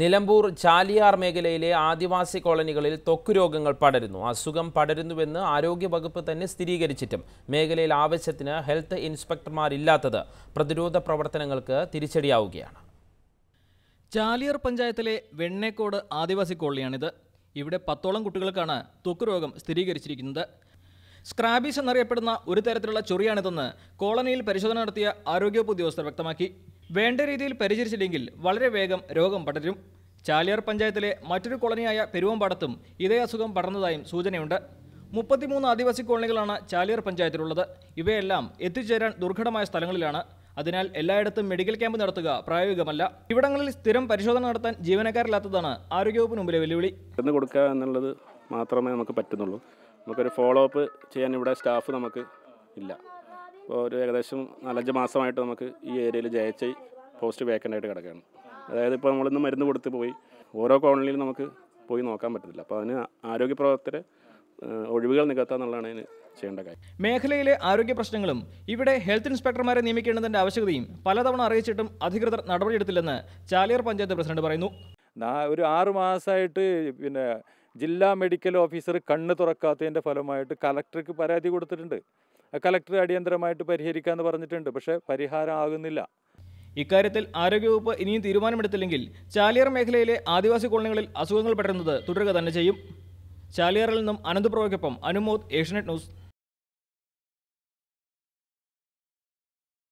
നിലമ്പൂർ ചാലിയാർ മേഖലയിലെ ആദിവാസി കോളനികളിൽ ത്വക്ക് രോഗങ്ങൾ പടരുന്നു. അസുഖം പടരുന്നുവെന്ന് ആരോഗ്യവകുപ്പ് തന്നെ സ്ഥിരീകരിച്ചിട്ടും മേഖലയിൽ ആവശ്യത്തിന് ഹെൽത്ത് ഇൻസ്പെക്ടർമാരില്ലാത്തത് പ്രതിരോധ പ്രവർത്തനങ്ങൾക്ക് തിരിച്ചടിയാവുകയാണ്. ചാലിയാർ പഞ്ചായത്തിലെ വെണ്ണേക്കോട് ആദിവാസി കോളനിയാണിത്. ഇവിടെ പത്തോളം കുട്ടികൾക്കാണ് ത്വക്ക് രോഗം സ്ഥിരീകരിച്ചിരിക്കുന്നത്. സ്ക്രാബീസ് എന്നറിയപ്പെടുന്ന ഒരു തരത്തിലുള്ള ചൊറിയാണിതെന്ന് കോളനിയിൽ പരിശോധന നടത്തിയ ആരോഗ്യവകുപ്പ് ഉദ്യോഗസ്ഥർ വ്യക്തമാക്കി. വേണ്ട രീതിയിൽ പരിചരിച്ചില്ലെങ്കിൽ വളരെ വേഗം രോഗം പടരും. ചാലിയാർ പഞ്ചായത്തിലെ മറ്റൊരു കോളനിയായ പെരുവമ്പാടത്തും ഇതേ അസുഖം പടർന്നതായും സൂചനയുണ്ട്. മുപ്പത്തിമൂന്ന് ആദിവാസി കോളനികളാണ് ചാലിയാർ പഞ്ചായത്തിലുള്ളത്. ഇവയെല്ലാം എത്തിച്ചേരാൻ ദുർഘടമായ സ്ഥലങ്ങളിലാണ്. അതിനാൽ എല്ലായിടത്തും മെഡിക്കൽ ക്യാമ്പ് നടത്തുക പ്രായോഗികമല്ല. ഇവിടങ്ങളിൽ സ്ഥിരം പരിശോധന നടത്താൻ ജീവനക്കാരില്ലാത്തതാണ് ആരോഗ്യവകുപ്പിന് മുമ്പിലെ വെല്ലുവിളി. മരുന്ന് കൊടുക്കുക എന്നുള്ളത് മാത്രമേ നമുക്ക് പറ്റുന്നുള്ളൂ. നമുക്കൊരു ഫോളോ അപ്പ് ചെയ്യാൻ ഇവിടെ സ്റ്റാഫ് നമുക്ക് ഇല്ല. ഇപ്പോൾ ഒരു ഏകദേശം നാലഞ്ച് മാസമായിട്ട് നമുക്ക് ഈ ഏരിയയിൽ ജയച്ചൈ പോസ്റ്റ് വേക്കന്റ് ആയിട്ട് കിടക്കുകയാണ്. അതായത് ഇപ്പോൾ നമ്മളിന്ന് മരുന്ന് കൊടുത്ത് പോയി. ഓരോ കോളനിയിലും നമുക്ക് പോയി നോക്കാൻ പറ്റത്തില്ല. അപ്പോൾ അതിന് ആരോഗ്യ പ്രവർത്തകരെ ഒഴിവുകൾ നികത്തുക എന്നുള്ളതാണ് അതിന് ചെയ്യേണ്ട കാര്യം. മേഖലയിലെ ആരോഗ്യ പ്രശ്നങ്ങളും ഇവിടെ ഹെൽത്ത് ഇൻസ്പെക്ടർമാരെ നിയമിക്കേണ്ടതിന്റെ ആവശ്യകതയും പലതവണ അറിയിച്ചിട്ടും അധികൃതർ നടപടിയെടുത്തില്ലെന്ന് ചാലിയർ പഞ്ചായത്ത് പ്രസിഡന്റ് പറയുന്നു. ഒരു ആറു മാസമായിട്ട് പിന്നെ ജില്ലാ മെഡിക്കൽ ഓഫീസർ കണ്ണ് തുറക്കാത്തതിന്റെ ഫലമായിട്ട് കലക്ടർക്ക് പരാതി കൊടുത്തിട്ടുണ്ട്. കലക്ടർ അടിയന്തരമായിട്ട് പരിഹരിക്കാമെന്ന് പറഞ്ഞിട്ടുണ്ട്. പക്ഷേ പരിഹാരം ആകുന്നില്ല ഇക്കാര്യത്തിൽ ആരോഗ്യവകുപ്പ് ഇനിയും തീരുമാനമെടുത്തില്ലെങ്കിൽ ചാലിയാർ മേഖലയിലെ ആദിവാസി കോളനികളിൽ അസുഖങ്ങൾ പടരുന്നത് തുടരുക തന്നെ ചെയ്യും. ചാലിയാറിൽ നിന്നും അനന്തപുറയ്ക്കൊപ്പം അനുമോദ് ഏഷ്യനെറ്റ് ന്യൂസ്.